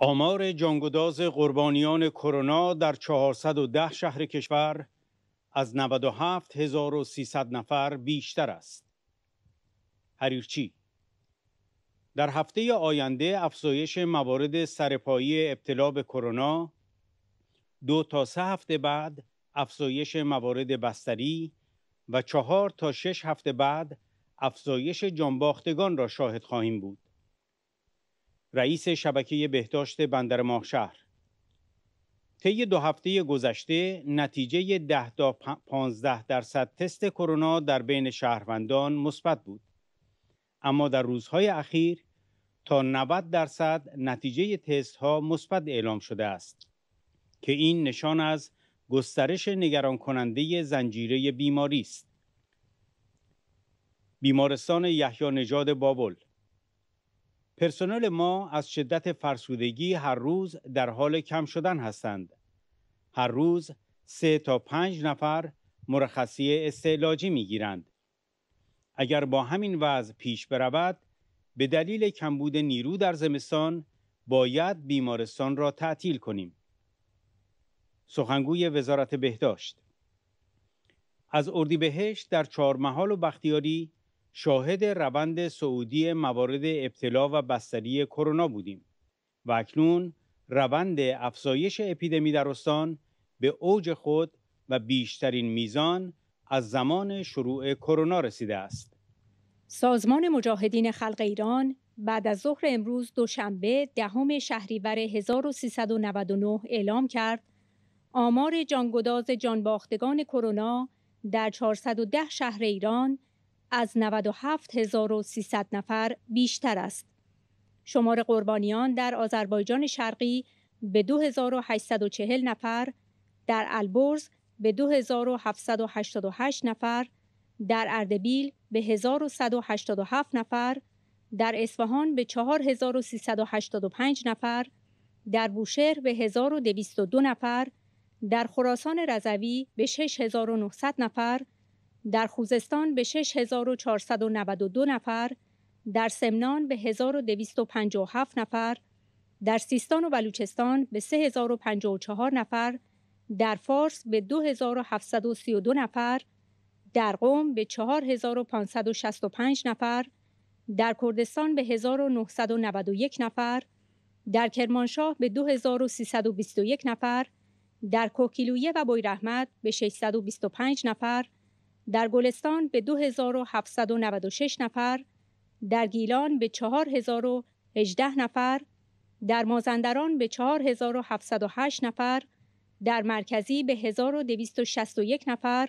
آمار جانگداز قربانیان کرونا در 410 شهر کشور از 97300 نفر بیشتر است. حریرچی در هفته آینده افزایش موارد سرپایی ابتلا به کرونا دو تا سه هفته بعد افزایش موارد بستری و چهار تا شش هفته بعد افزایش جانباختگان را شاهد خواهیم بود. رئیس شبکه بهداشت بندر ماهشهر طی دو هفته گذشته نتیجه 10 تا 15 درصد تست کرونا در بین شهروندان مثبت بود. اما در روزهای اخیر تا 90 درصد نتیجه تست ها مثبت اعلام شده است که این نشان از گسترش نگران کننده زنجیره بیماری است. بیمارستان یحیی نژاد بابل پرسنل ما از شدت فرسودگی هر روز در حال کم شدن هستند. هر روز سه تا پنج نفر مرخصی استعلاجی می گیرند. اگر با همین وضع پیش برود به دلیل کمبود نیرو در زمستان باید بیمارستان را تعطیل کنیم. سخنگوی وزارت بهداشت از اردیبهشت در چهارمحال و بختیاری شاهد روند سعودی موارد ابتلا و بستری کرونا بودیم و اکنون روند افزایش اپیدمی در استان به اوج خود و بیشترین میزان از زمان شروع کرونا رسیده است. سازمان مجاهدین خلق ایران بعد از ظهر امروز دوشنبه دهم شهریور 1399 اعلام کرد آمار جانگداز جانباختگان کرونا در 410 شهر ایران از 97300 نفر بیشتر است. شمار قربانیان در آذربایجان شرقی به 2840 نفر، در البرز به 2788 نفر، در اردبیل به 1187 نفر، در اصفهان به 4385 نفر، در بوشهر به 1202 نفر، در خراسان رضوی به 6900 نفر، در خوزستان به 6492 نفر، در سمنان به 1257 نفر، در سیستان و بلوچستان به 3054 نفر، در فارس به 2732 نفر، در قوم به 4565 نفر، در کردستان به 1991 نفر، در کرمانشاه به 2321 نفر، در کوکیلویه و بویرحمت به 625 نفر، در گلستان به 2796 نفر، در گیلان به 4018 نفر، در مازندران به 4708 نفر، در مرکزی به 1261 نفر،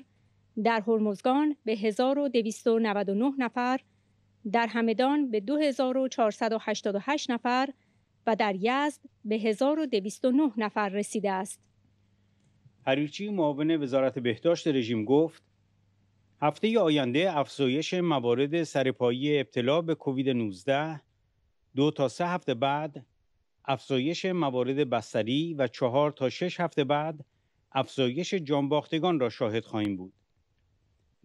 در هرمزگان به 1299 نفر، در همدان به 2488 نفر و در یزد به 1209 نفر رسیده است. حریرچی معاون وزارت بهداشت رژیم گفت هفته آینده افزایش موارد سرپایی ابتلا به کووید 19 دو تا سه هفته بعد افزایش موارد بستری و چهار تا شش هفته بعد افزایش جانباختگان را شاهد خواهیم بود.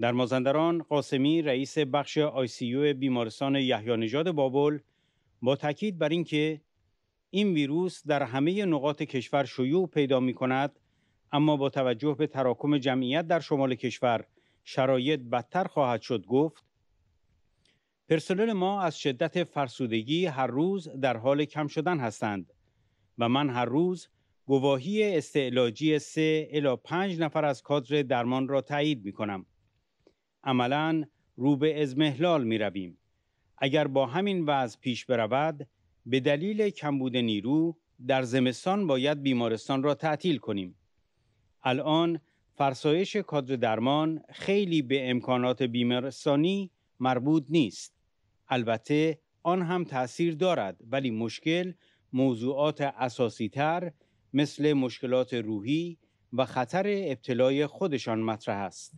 در مازندران قاسمی رئیس بخش آیسیو بیمارستان یحیی نژاد بابل با تاکید بر اینکه این ویروس در همه نقاط کشور شیوع پیدا می کند اما با توجه به تراکم جمعیت در شمال کشور شرایط بدتر خواهد شد گفت پرسنل ما از شدت فرسودگی هر روز در حال کم شدن هستند و من هر روز گواهی استعلاجی سه الا پنج نفر از کادر درمان را تایید می کنم. عملا رو به ازمهلال می رویم. اگر با همین وضع پیش برود به دلیل کمبود نیرو در زمستان باید بیمارستان را تعطیل کنیم. الان فرسایش کادر درمان خیلی به امکانات بیمارستانی مربوط نیست. البته آن هم تأثیر دارد ولی مشکل موضوعات اساسی تر مثل مشکلات روحی و خطر ابتلای خودشان مطرح است.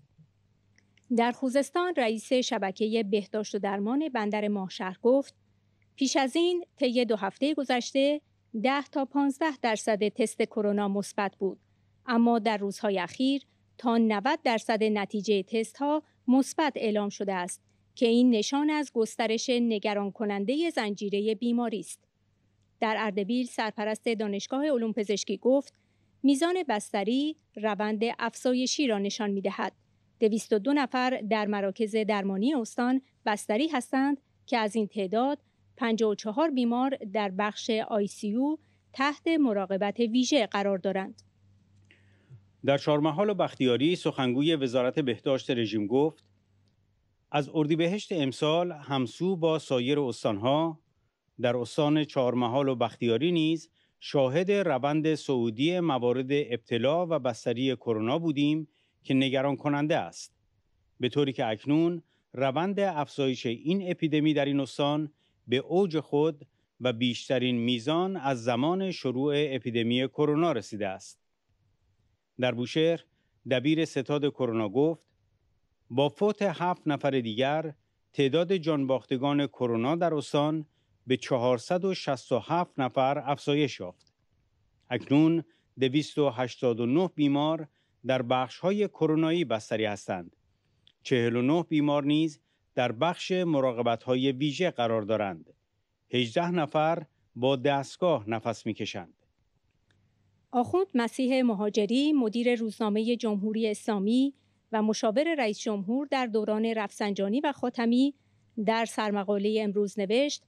در خوزستان رئیس شبکه بهداشت و درمان بندر ماهشهر گفت پیش از این طی دو هفته گذشته 10 تا 15 درصد تست کرونا مثبت بود اما در روزهای اخیر تا 90 درصد نتیجه تست ها مثبت اعلام شده است که این نشان از گسترش نگران کننده زنجیره بیماری است. در اردبیل سرپرست دانشگاه علوم پزشکی گفت میزان بستری روند افزایشی را نشان می دهد. 202 نفر در مراکز درمانی استان بستری هستند که از این تعداد 54 بیمار در بخش آیسیو تحت مراقبت ویژه قرار دارند. در چهارمحال و بختیاری سخنگوی وزارت بهداشت رژیم گفت از اردیبهشت امسال همسو با سایر استانها در استان چهارمحال و بختیاری نیز شاهد روند سعودی موارد ابتلا و بستری کرونا بودیم که نگران کننده است. به طوری که اکنون روند افزایش این اپیدمی در این استان به اوج خود و بیشترین میزان از زمان شروع اپیدمی کرونا رسیده است. در بوشهر دبیر ستاد کرونا گفت با فوت هفت نفر دیگر تعداد جانباختگان کرونا در استان به 467 نفر افزایش یافت. اکنون 289 بیمار در بخش های کرونایی بستری هستند. 49 بیمار نیز در بخش مراقبت های ویژه قرار دارند. 18 نفر با دستگاه نفس می‌کشند. آخوند مسیح مهاجری مدیر روزنامه جمهوری اسلامی و مشاور رئیس جمهور در دوران رفسنجانی و خاتمی در سرمقاله امروز نوشت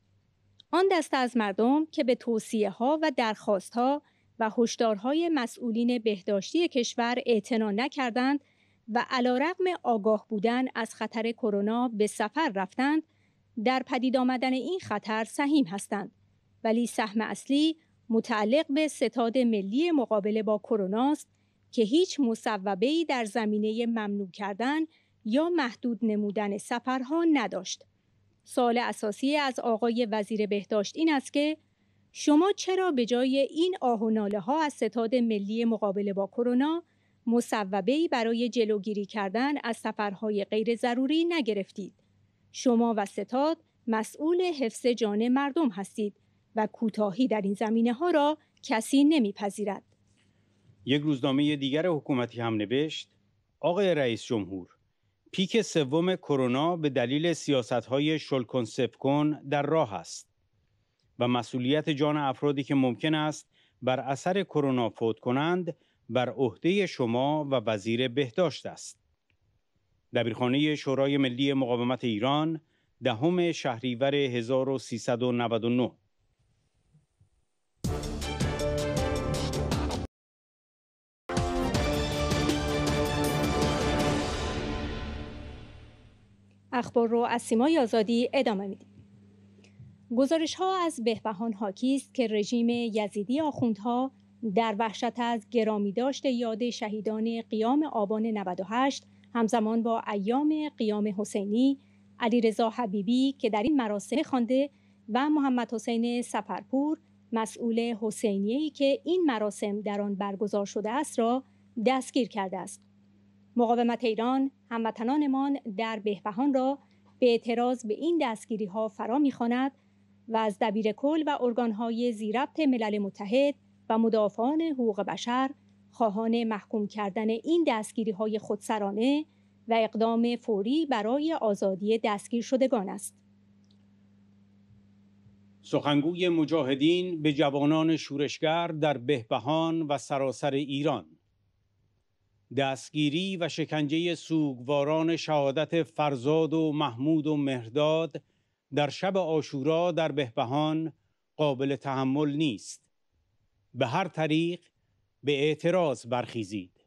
آن دسته از مردم که به توصیه ها و درخواست ها و هشدارهای مسئولین بهداشتی کشور اعتنا نکردند و علیرغم آگاه بودن از خطر کرونا به سفر رفتند در پدید آمدن این خطر سهیم هستند. ولی سهم اصلی متعلق به ستاد ملی مقابله با کرونا است که هیچ مصوبه‌ای در زمینه ممنوع کردن یا محدود نمودن سفرها نداشت. سوال اساسی از آقای وزیر بهداشت این است که شما چرا به جای این آه و ناله ها از ستاد ملی مقابله با کرونا مصوبه‌ای برای جلوگیری کردن از سفرهای غیر ضروری نگرفتید؟ شما و ستاد مسئول حفظ جان مردم هستید و کوتاهی در این زمینه ها را کسی نمیپذیرد. یک روزنامه دیگر حکومتی هم نوشت آقای رئیس جمهور پیک سوم کرونا به دلیل سیاست‌های شلکن سفکن در راه است و مسئولیت جان افرادی که ممکن است بر اثر کرونا فوت کنند بر عهده شما و وزیر بهداشت است. دبیرخانه شورای ملی مقاومت ایران دهم شهریور 1399 اخبار رو از سیمای آزادی ادامه میدیم. گزارش ها از بهبهان حاکی است که رژیم یزیدی آخوندها در وحشت از گرامی داشت یاد شهیدان قیام آبان 98 همزمان با ایام قیام حسینی علیرضا حبیبی که در این مراسم خوانده و محمد حسین سفرپور مسئول حسینیه‌ای که این مراسم در آن برگزار شده است را دستگیر کرده است. مقاومت ایران هموطنانمان در بهبهان را به اعتراض به این دستگیری ها فرا می‌خواند و از دبیر کل و ارگانهای زیربط ملل متحد و مدافعان حقوق بشر خواهان محکوم کردن این دستگیری های خودسرانه و اقدام فوری برای آزادی دستگیر شدگان است. سخنگوی مجاهدین به جوانان شورشگر در بهبهان و سراسر ایران دستگیری و شکنجه سوگواران شهادت فرزاد و محمود و مهرداد در شب آشورا در بهبهان قابل تحمل نیست. به هر طریق به اعتراض برخیزید.